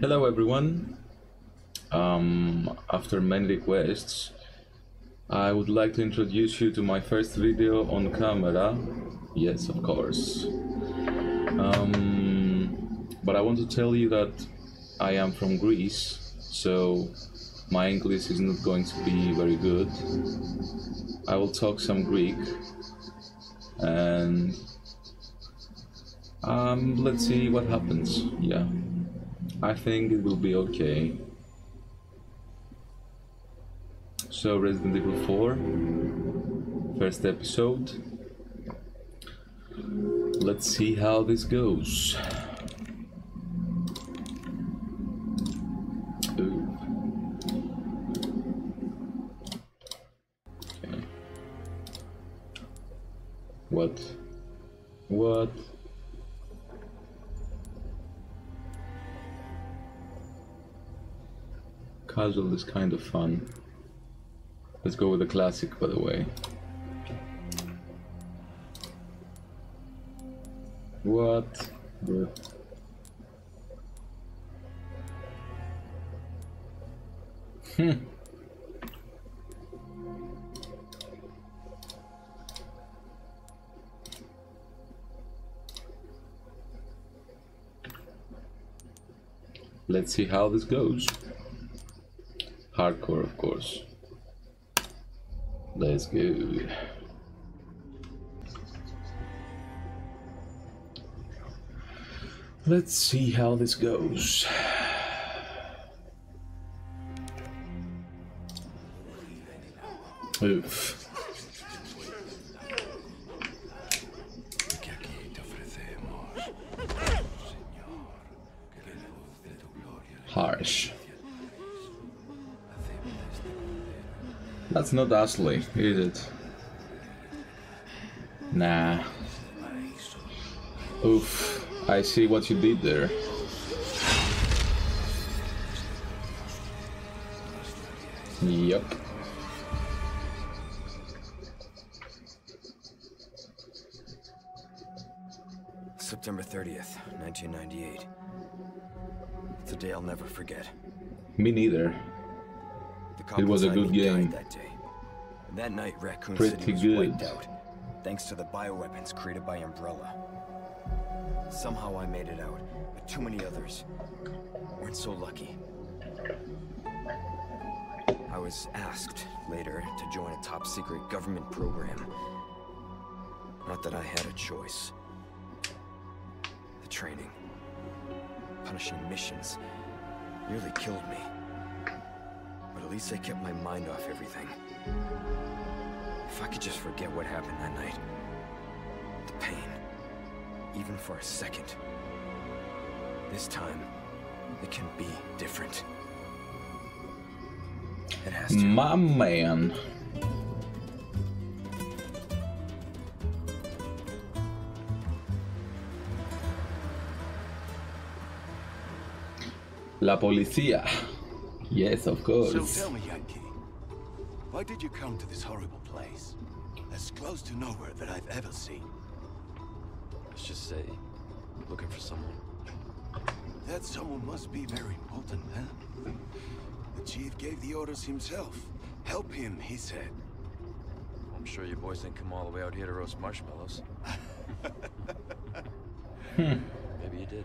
Hello everyone. Um, after many requests, I would like to introduce you to my first video on camera. Yes, of course. Um, but I want to tell you that I am from Greece, so my English is not going to be very good. I will talk some Greek and um, let's see what happens. Yeah, I think it will be okay. So, Resident Evil 4, first episode. Let's see how this goes. What? What? Casual is kind of fun. Let's go with the classic, by the way. What? Hmm. Let's see how this goes. Hardcore, of course. Let's go. Let's see how this goes. Oof. That's not Ashley, is it? Nah. Oof. I see what you did there. Yep. September 30th, 1998. It's a day I'll never forget. Me neither. It was a good game. That day. That night, Raccoon Pretty City was good. wiped out, thanks to the bioweapons created by Umbrella. Somehow I made it out, but too many others weren't so lucky. I was asked later to join a top secret government program. Not that I had a choice. The training, punishing missions, nearly killed me. At least I kept my mind off everything. If I could just forget what happened that night. The pain. Even for a second. This time, it can be different. It has to. My man. La policía. Yes, of course. So tell me, Yankee, why did you come to this horrible place? As close to nowhere that I've ever seen. Let's just say, looking for someone. That someone must be very important, huh? The chief gave the orders himself. Help him, he said. I'm sure you boys didn't come all the way out here to roast marshmallows. Maybe you did.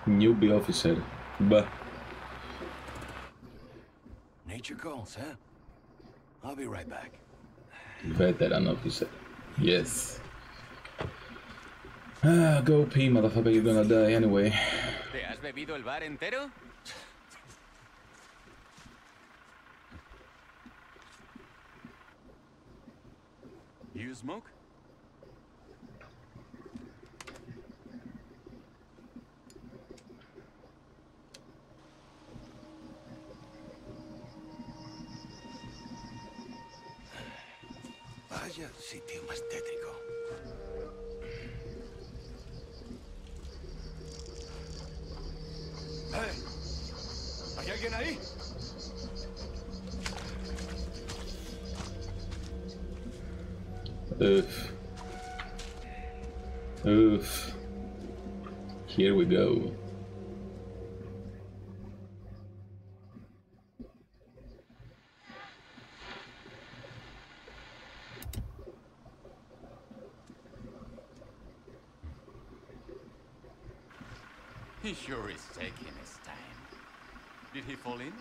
Newbie officer. Bah. Nature calls, huh? I'll be right back. Veteran officer. Yes. Ah, go pee, motherfucker. You're gonna die anyway. ¿Te has bebido el bar entero? You smoke? Vaya sitio más tétrico. ¡Eh! ¿Hay alguien ahí? Oof. Oof. Here we go. He sure is taking his time. Did he fall in?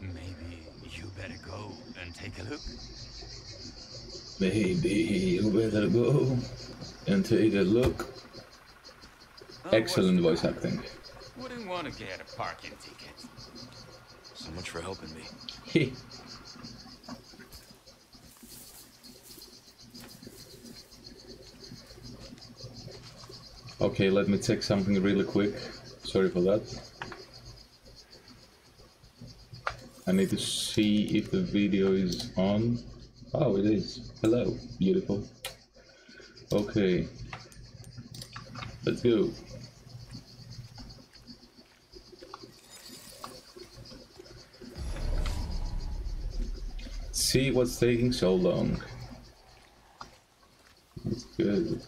Maybe you better go and take a look. Maybe you better go and take a look. Oh, Excellent what's voice acting. the- Wouldn't want to get a parking ticket. So much for helping me. okay, let me check something really quick. Sorry for that. I need to see if the video is on. Oh, it is. Hello, beautiful. Okay. Let's go. See what's taking so long. That's good.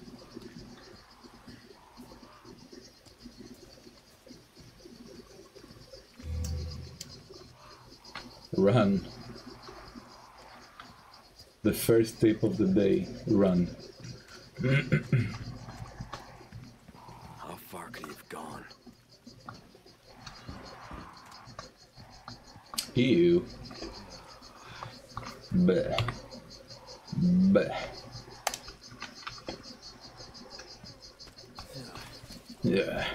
Run. The first tip of the day run. How far could he have gone? Ew. Bleh. Bleh. Yeah.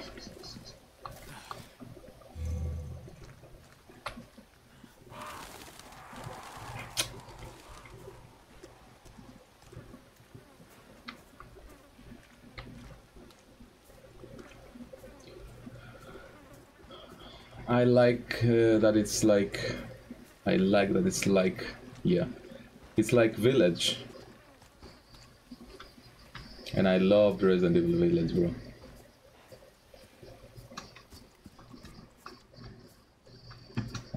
Like uh, that it's like. I like that it's like. Yeah. It's like Village. And I love Resident Evil Village, bro.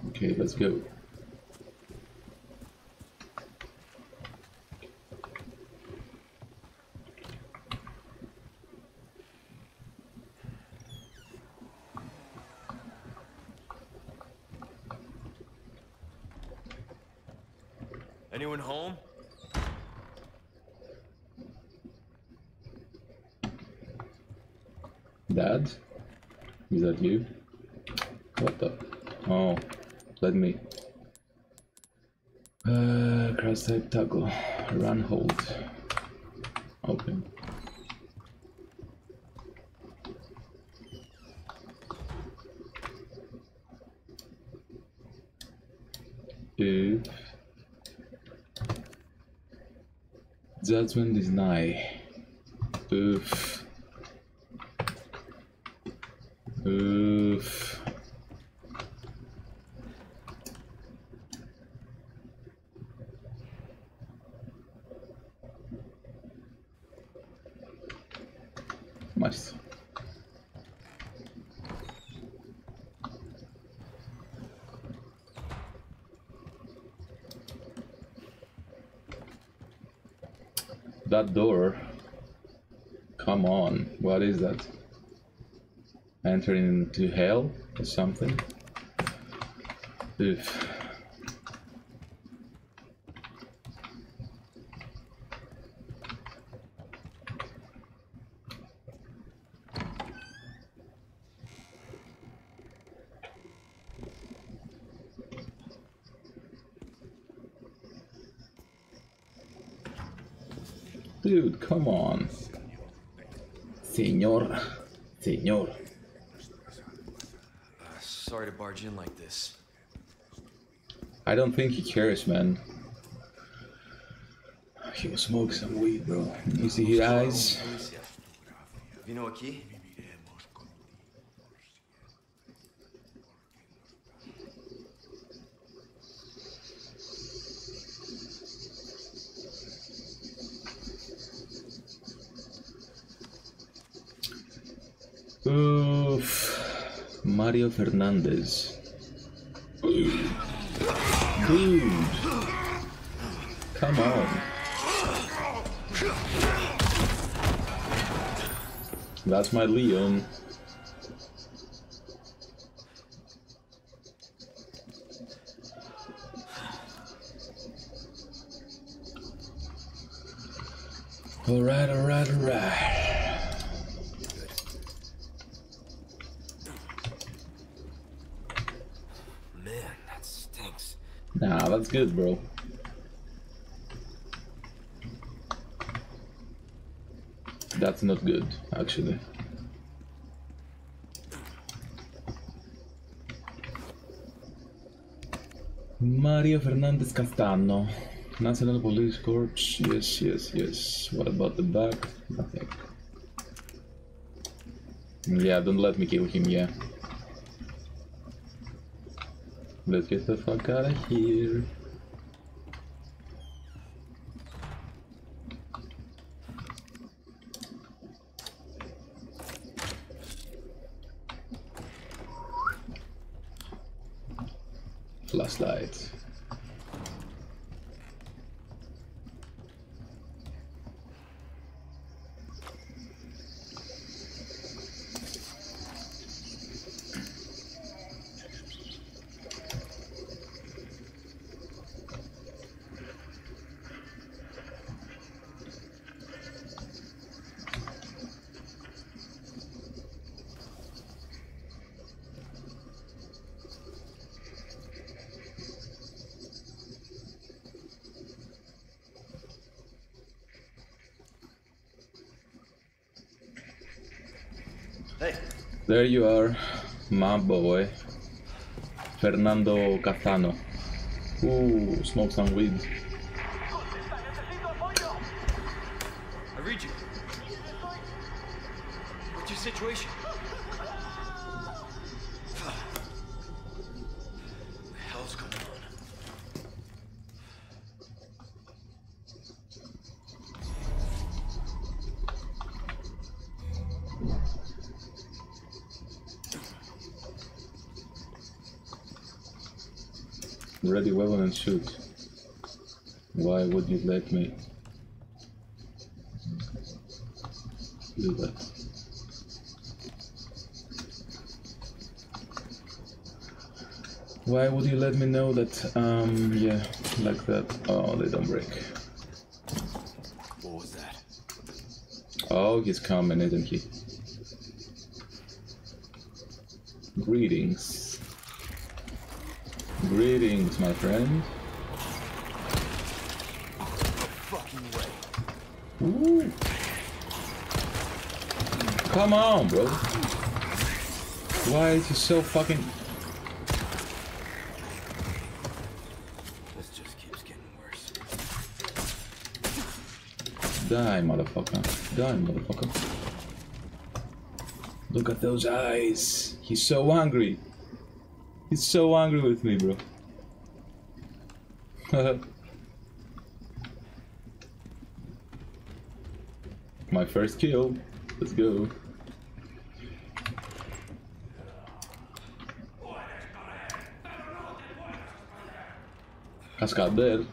Okay, let's go. Anyone home? Dad? Is that you? What the? Oh, let me. Uh, cross type toggle. Run hold. Open. If judgment is nigh. Oof. Oof. Nice. That door. Come on, what is that? Into hell or something? Oof. Dude, come on. Señor. Señor. Sorry to barge in like this. I don't think he cares, man. He will smoke some weed, bro. You see his eyes? Alicia, Vino aquí? Oof. Mario Fernandez. Dude. Come on. That's my Leon. Alright, alright, alright. Man, that stinks. Nah, that's bro. That's not good, actually. Mario Fernandez Castano. National Police Corps. Yes, yes, yes. What about the back? Nothing. Yeah, don't let me kill him, yeah. Let's get the fuck out of here. Flashlight. Hey, There you are, my boy. Fernando Castano. Ooh, smoke some weed. And shoot. Why would you let me do that? Why would you let me know that, um, yeah, like that? Oh, they don't break. What was that? Oh, he's coming, isn't he? Greetings. Greetings, my friend. Ooh. Come on, bro. Why is he so fucking... This just keeps getting worse. Die, motherfucker. Die, motherfucker. Look at those eyes. He's so angry. He's so angry with me, bro. My first kill. Let's go. Cascader.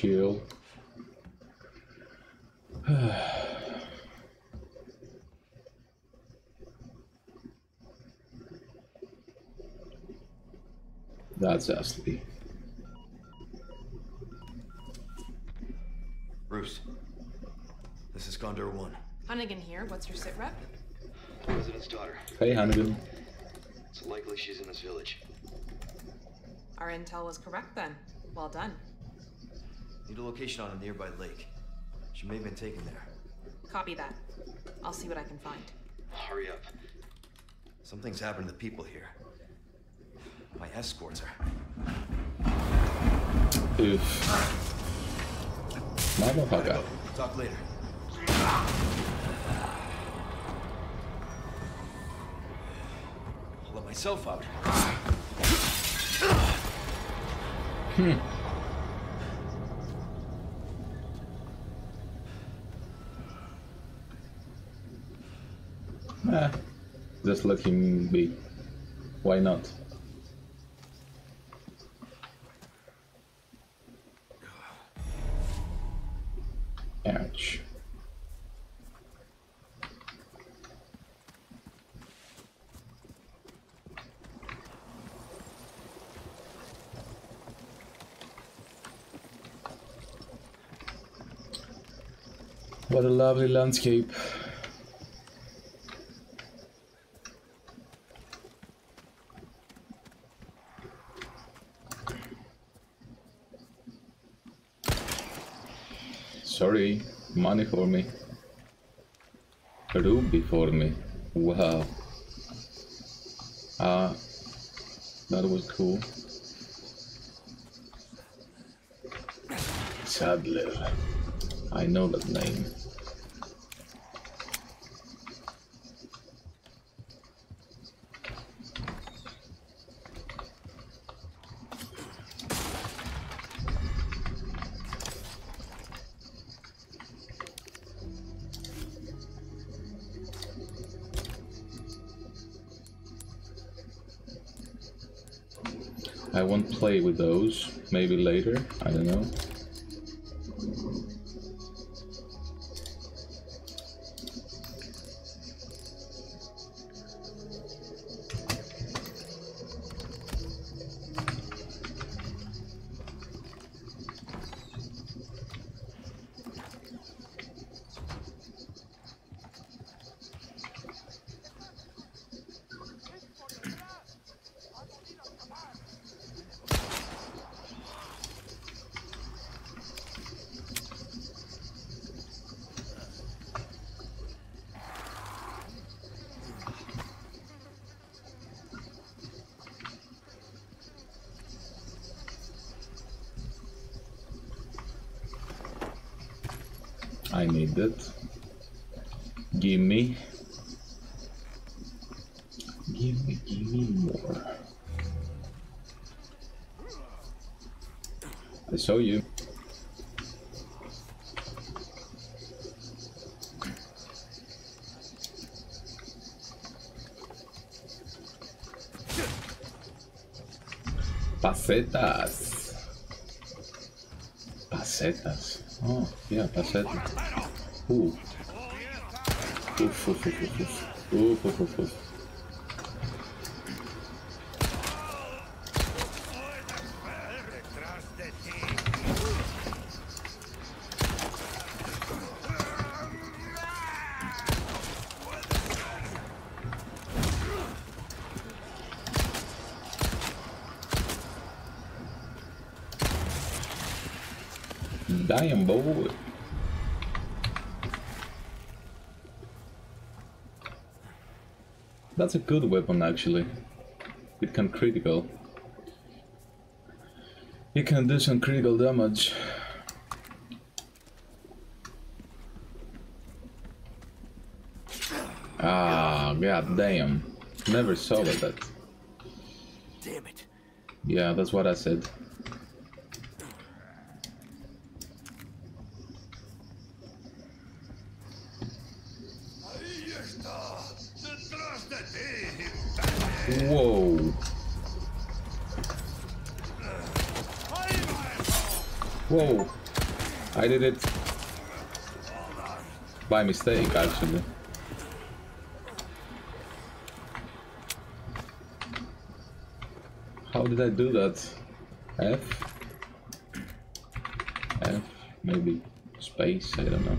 Chill. That's Ashley. Bruce, this is Condor 1. Hunnigan here. What's your sit rep? President's daughter. Hey, Hunnigan. It's likely she's in this village. Our intel was correct then. Well done. Need a location on a nearby lake. She may have been taken there. Copy that. I'll see what I can find. Hurry up. Something's happened to the people here. My escorts are. Oof. Motherfucker. Talk later. I'll let myself out. Eh, just let him be. Why not? Ouch. What a lovely landscape. Sorry, money for me. Ruby for me. Wow. Ah, that was cool. Saddler. I know that name. Those. Maybe later. I don't know. Give me. Give me, give me more. I saw you. Pesetas. Pesetas. Oh, yeah, pesetas. Ooh. Oof, oof, oof, oof, oof. Oof, oof, That's a good weapon, actually. It can critical. It can do some critical damage. Ah, god damn. Never saw that. Damn it. Yeah, that's what I said. Whoa. I did it by mistake, actually. How did I do that? F? F? Maybe space? I don't know.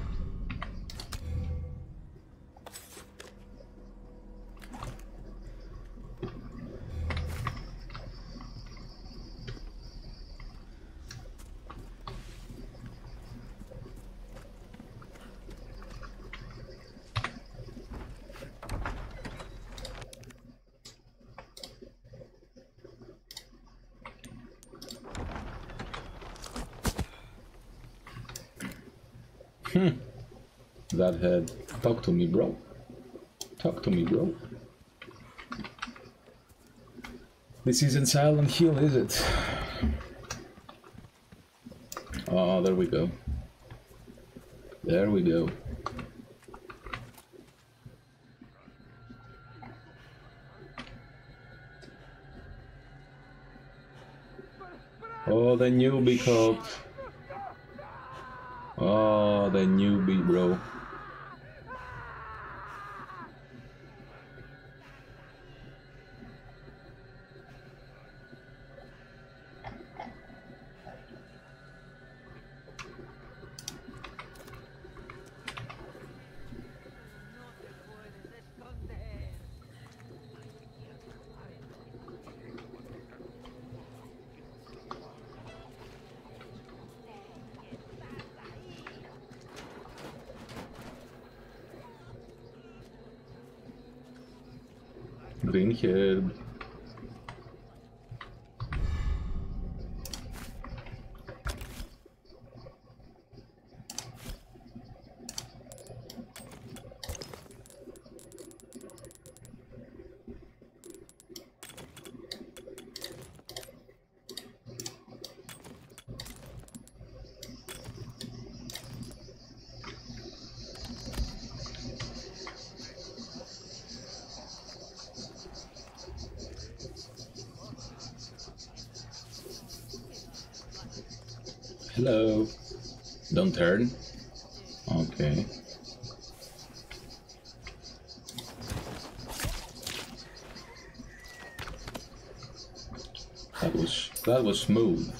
That head. Talk to me, bro. Talk to me, bro. This isn't Silent Hill, is it? Oh, there we go. There we go. Oh, the newbie cop. Oh, the newbie, bro. dingetje eh, Turn. Okay. That was that was smooth.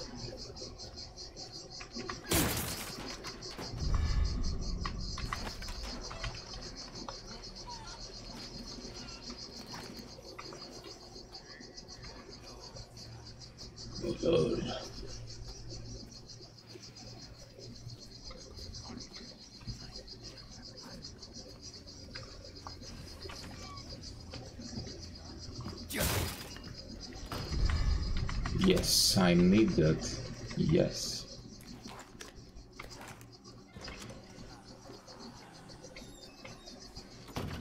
That. Yes.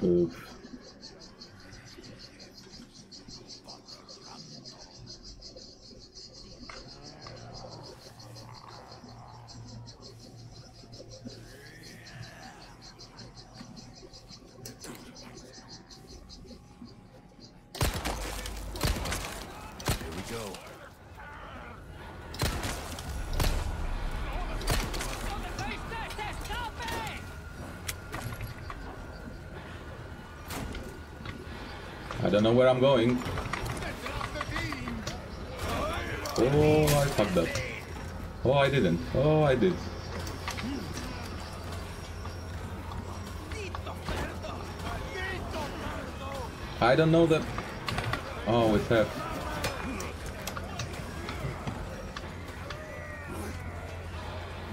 Oof. Here we go. I don't know where I'm going. Oh, I fucked up. Oh, I didn't. Oh, I did. I don't know that. Oh, we have.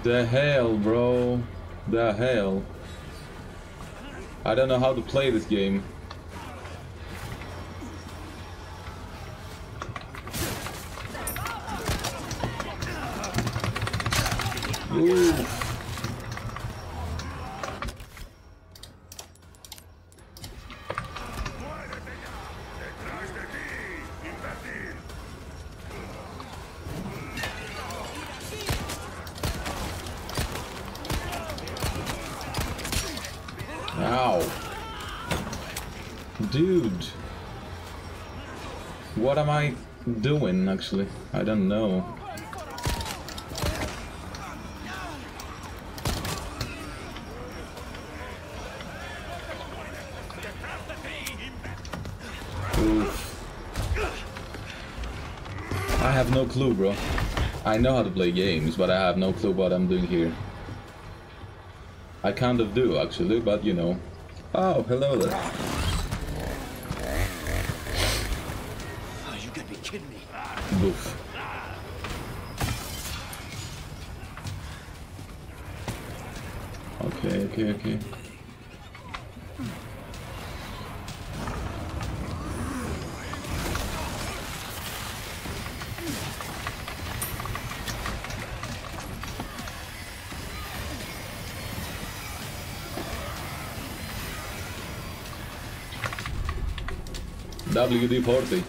The hell, bro. The hell. I don't know how to play this game. actually. I don't know. Oof. I have no clue, bro. I know how to play games, but I have no clue what I'm doing here. I kind of do, actually, but you know. Oh, hello there. obbligati porti.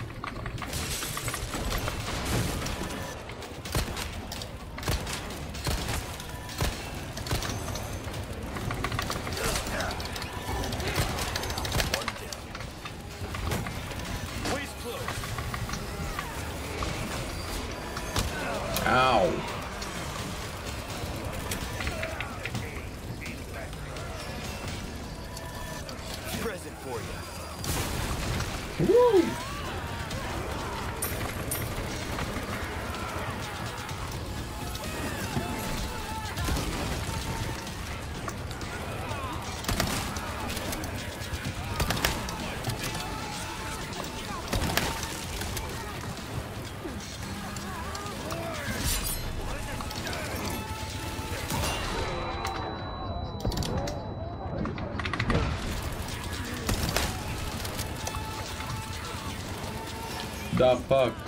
The fuck?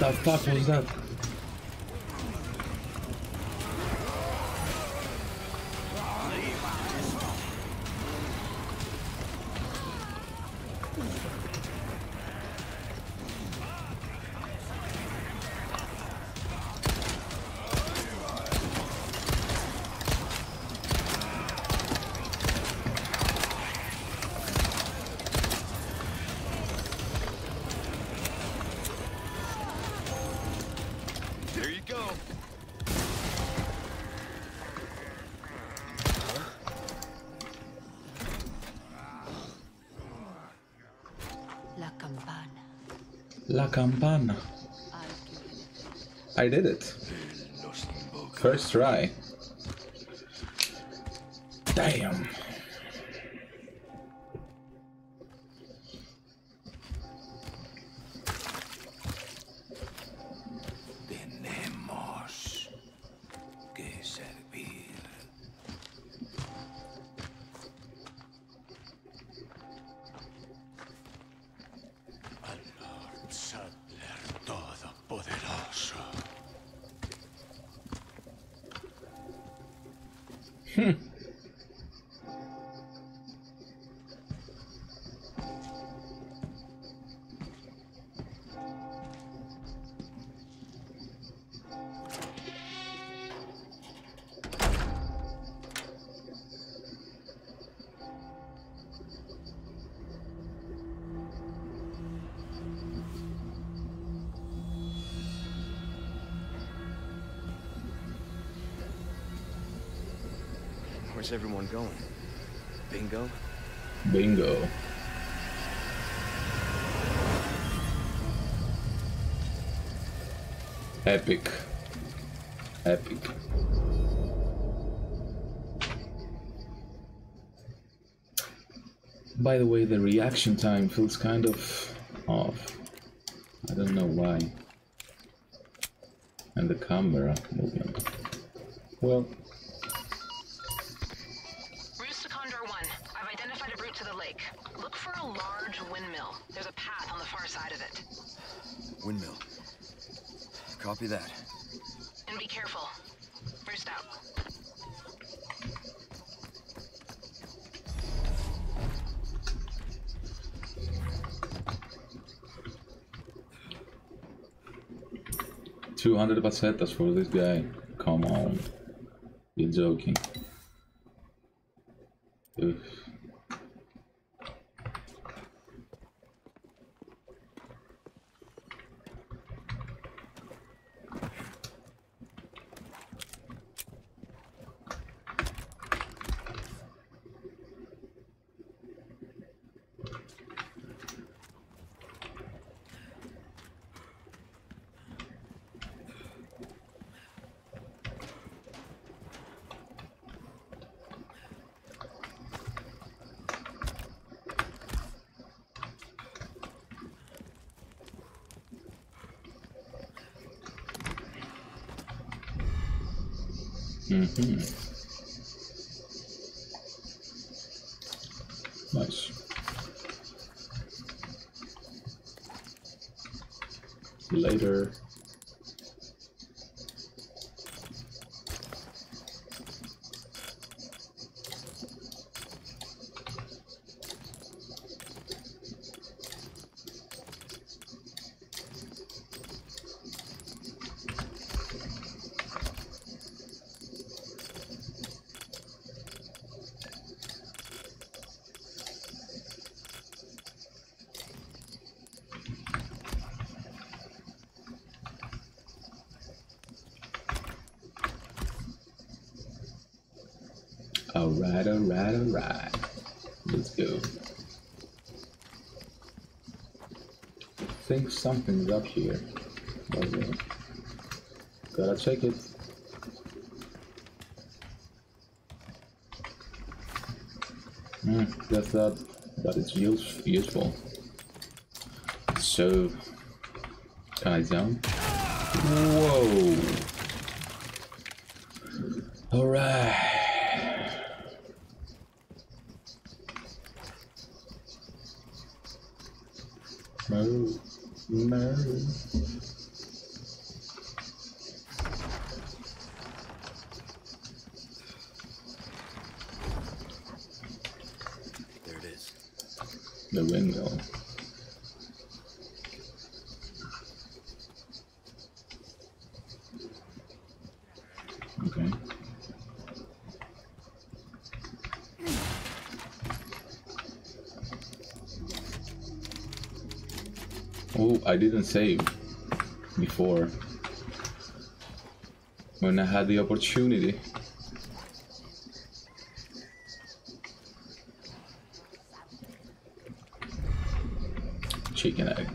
The fuck was that? La campana. I did it. First try. Everyone going? Bingo? Bingo. Epic. Epic. By the way, the reaction time feels kind of off. I don't know why. And the camera movement. Well, Copy that. And be careful. Roost out. two hundred pesetas for this guy. Come on, you're joking. Mm-hmm. Nice. Later. Alright, alright, alright. Let's go. I think something's up here. But, uh, gotta check it. Hmm, that's that, but it's use, useful. So, can I jump? Whoa! Alright. Move, move. There it is. The window. Okay. Oh, I didn't save before when I had the opportunity. Chicken egg.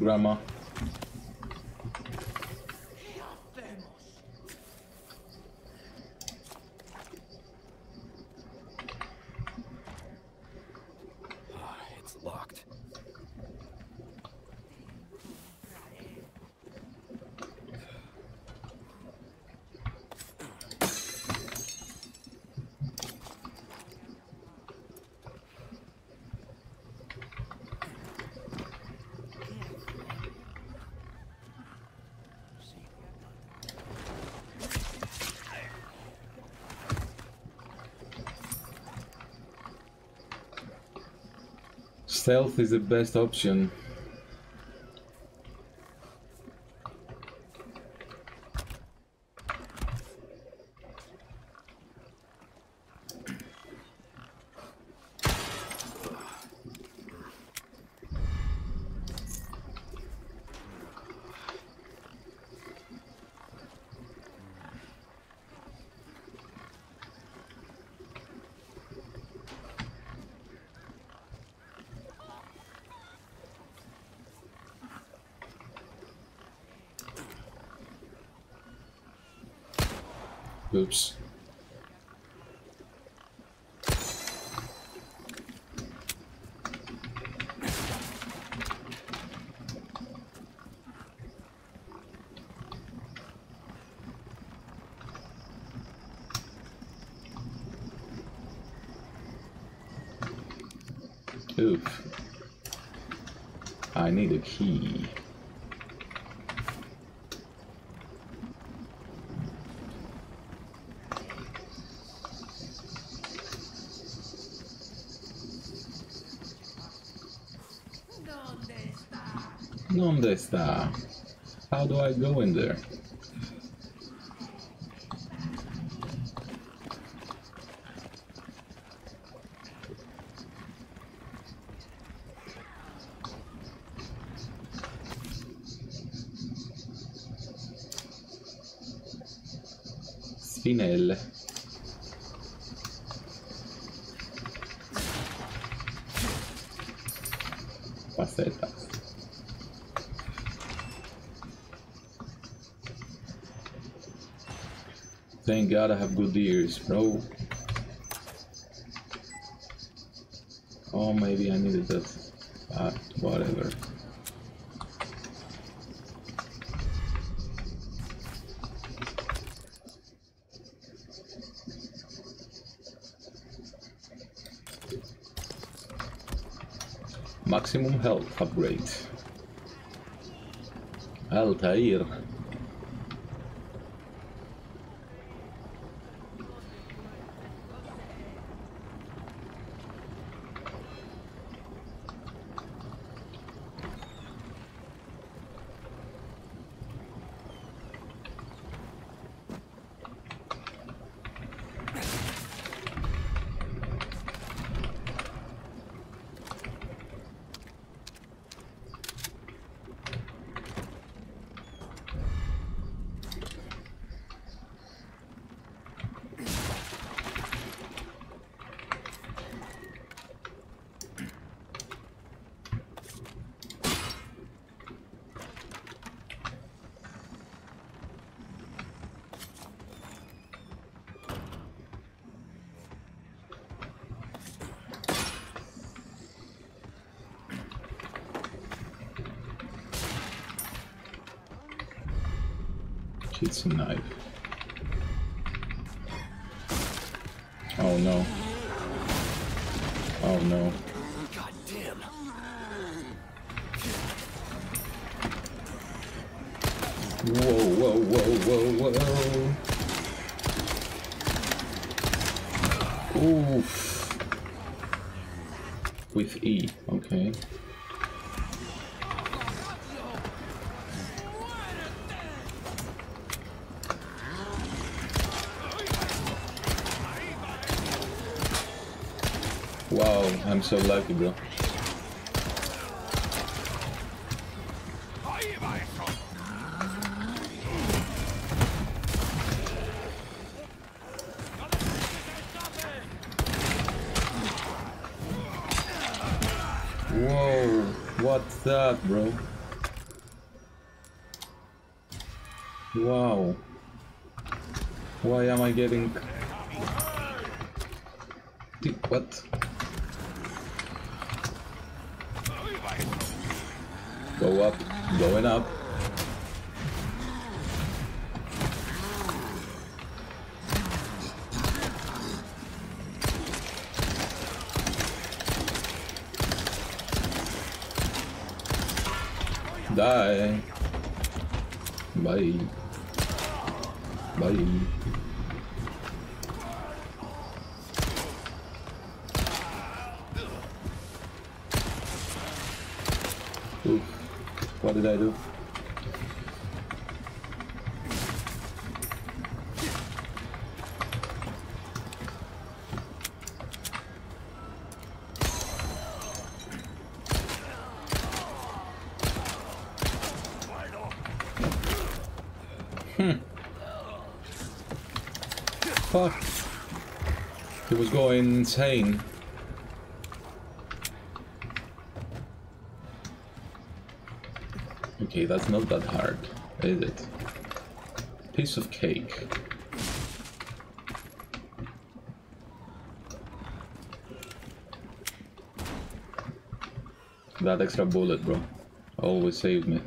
Sorry, Stealth is the best option. Oops. Oof. I need a key. ¿Dónde está? How do I go in there? Spinel. Pesetas. Thank God I have good ears, bro. Oh, maybe I needed that. Ah, whatever. Maximum health upgrade. Altair. It's a knife. Oh no. Oh no. God damn. Whoa, whoa, whoa, whoa, whoa. With E, okay. Wow, I'm so lucky, bro. Whoa, what's that, bro? Wow. Why am I getting... Hmm. Fuck. He was going insane. Okay, that's not that hard, is it? Piece of cake. That extra bullet, bro. Always saved me.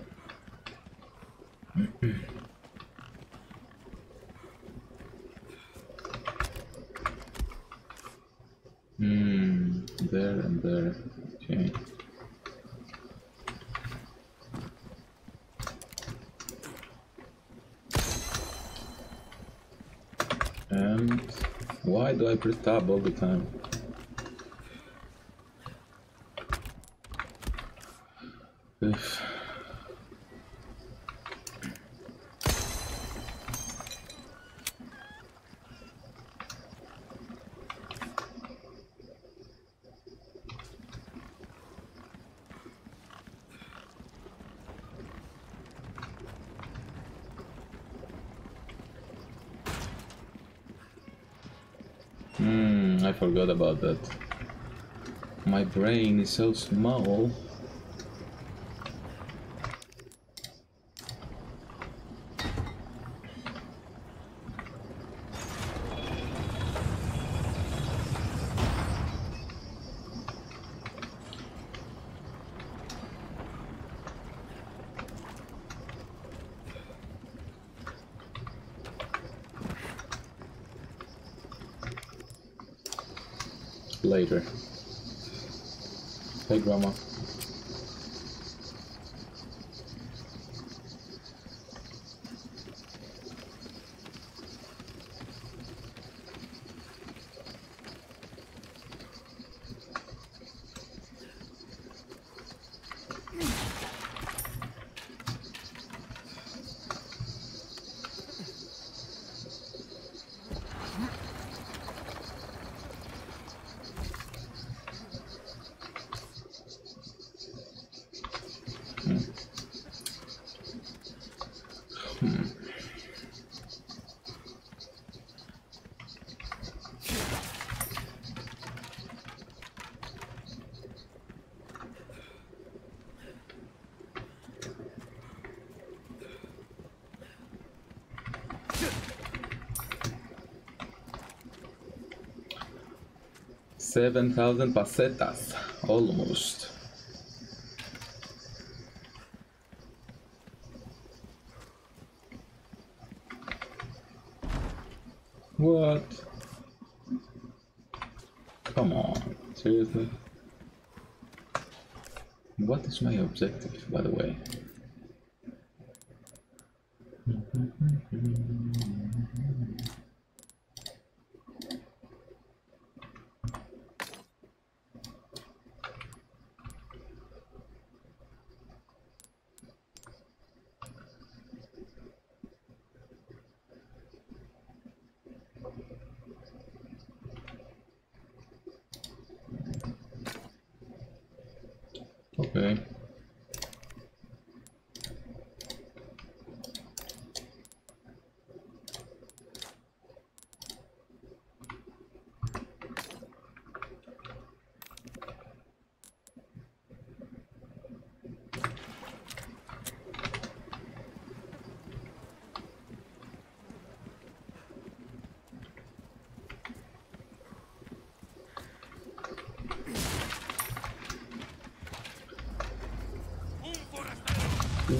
Press tab all the time? If Hmm, I forgot about that. My brain is so small. Later. Hey, Grandma. Seven thousand pesetas, almost. What? Come on, seriously? What is my objective, by the way? Okay.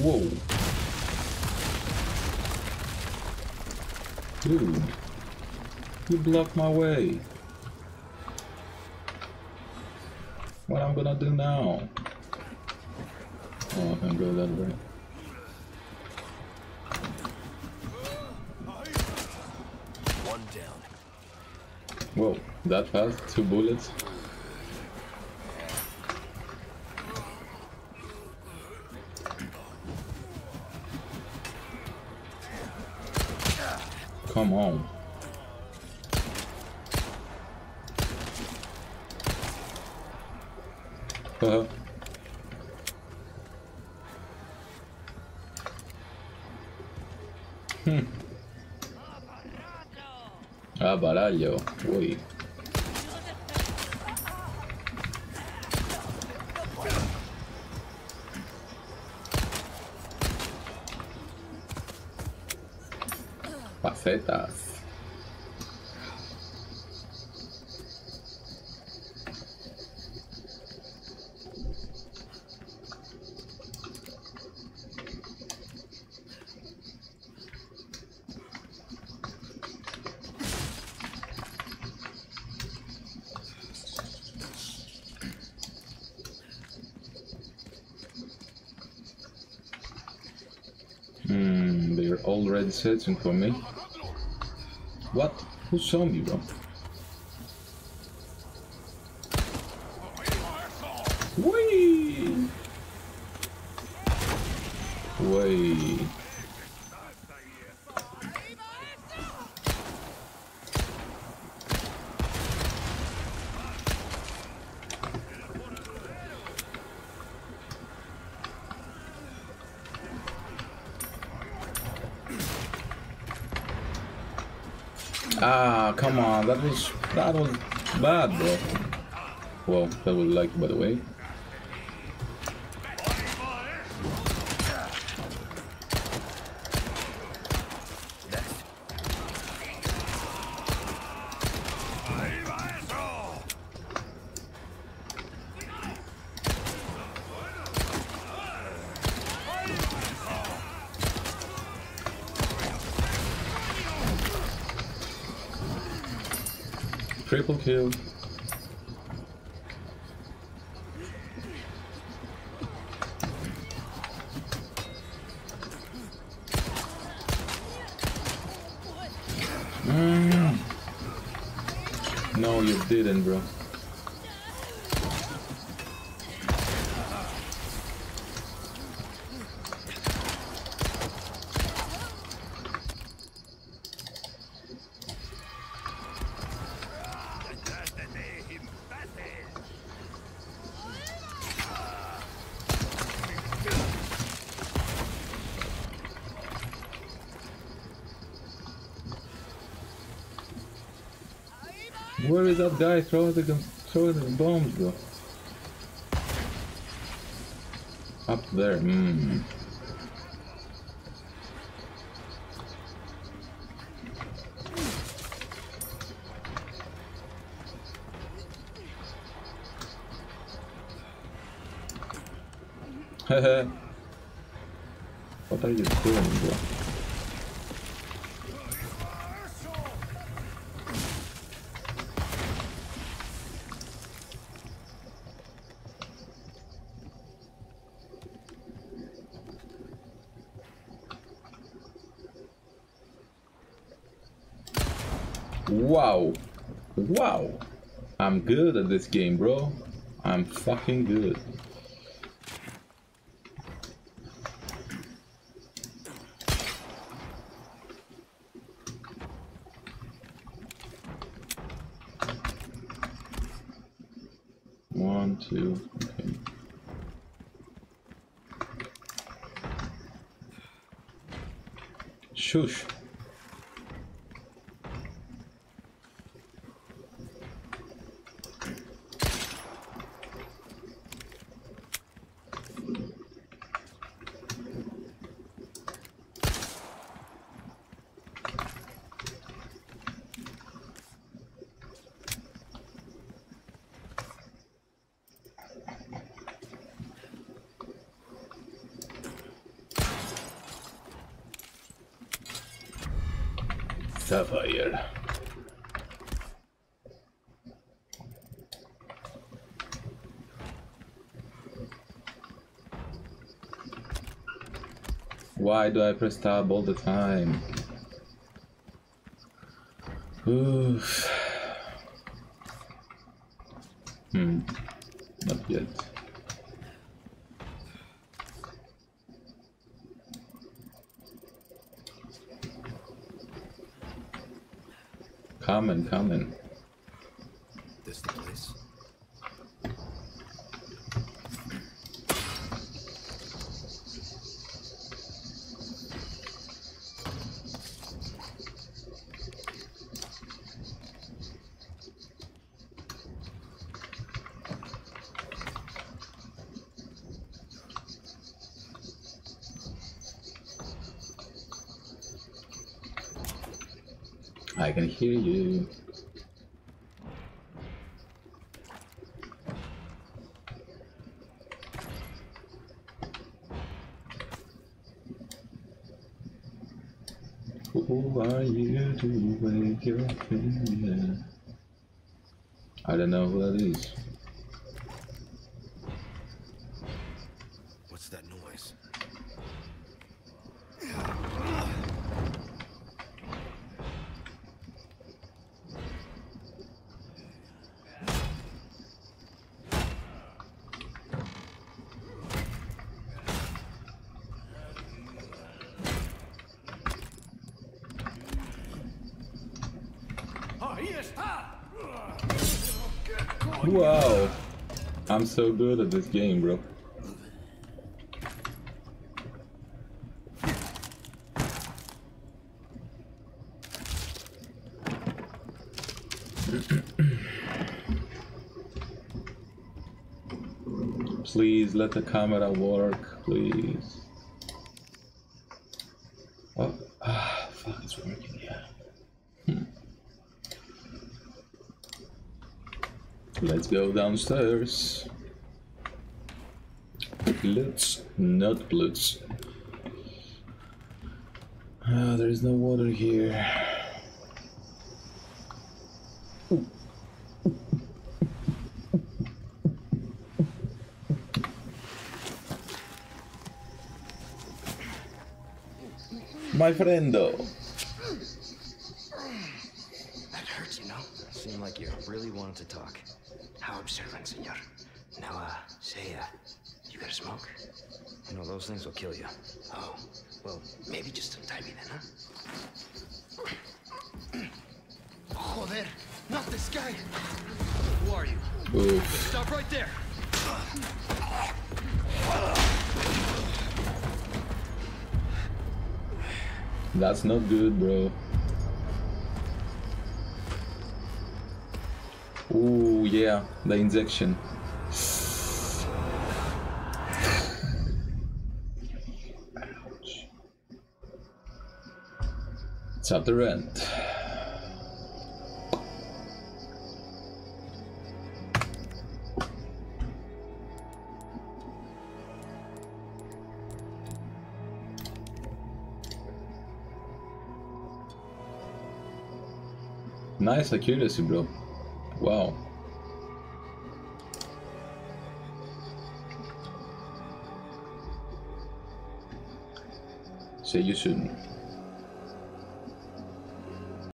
Whoa. Dude. You blocked my way. What I'm gonna do now? Oh, I can go that way. One down. Whoa, that fast? Two bullets? Come on. Uh, hmm. Ah, barallo. Uy. Hmm, they're all red setting for me. What? Who saw me, bro? Whee! Whee! Ah, come on, that was that was bad, bro. Well, that was like, by the way. Triple kill. Mm. No, you didn't, bro. Where that guy throwing the throwing the bombs, bro? Up there. Mm. what are you doing, bro? Wow. Wow. I'm good at this game, bro. I'm fucking good. One, two, okay. Shush. Why do I press tab all the time? Oof. Hmm. Not yet. Coming, coming. This the place? I can hear you. Who are you to wake your finger? I don't know who that is. What's that noise? Wow. I'm so good at this game, bro. please let the camera work, please. Oh, ah, fuck, it's working, yeah. Hmm. Let's go downstairs. Let's not blitz. Ah, there is no water here. My friendo. That hurts, you know? Seemed like you really wanted to talk. How observant, senor. Now, uh, say, uh, you smoke? You know, those things will kill you. Oh, well, maybe just some tiny then, huh? Joder, not this guy. Who are you? Oof. Stop right there. That's not good, bro. Ooh, yeah, the injection. The rent. Nice accuracy, bro. Wow. Say you soon.